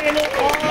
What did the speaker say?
Cielo.